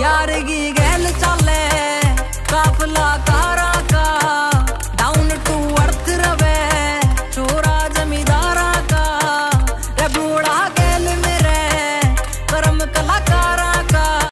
यार गैल चाले, काफला कारा का डाउन टू अर्थ रवे, चोरा जमींदारा का। रे बूढ़ा गैल मेरे, परम कलाकार